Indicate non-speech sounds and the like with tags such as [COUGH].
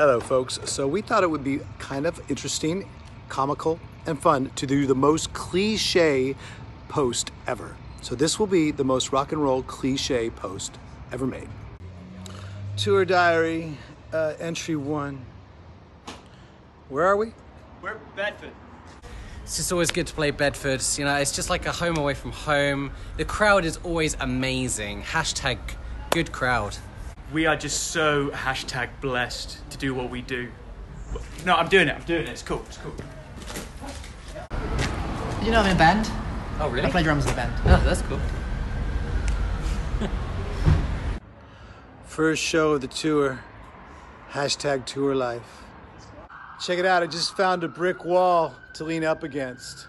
Hello, folks. So we thought it would be kind of interesting, comical, and fun to do the most cliche post ever. So this will be the most rock and roll cliche post ever made. Tour diary, uh, entry one. Where are we? We're Bedford. It's just always good to play Bedford. You know, it's just like a home away from home. The crowd is always amazing. Hashtag good crowd. We are just so hashtag blessed to do what we do. No, I'm doing it. I'm doing it. It's cool. It's cool. Did you know I'm in a band? Oh, really? I play drums in a band. Oh, that's cool. [LAUGHS] First show of the tour. Hashtag tour life. Check it out. I just found a brick wall to lean up against.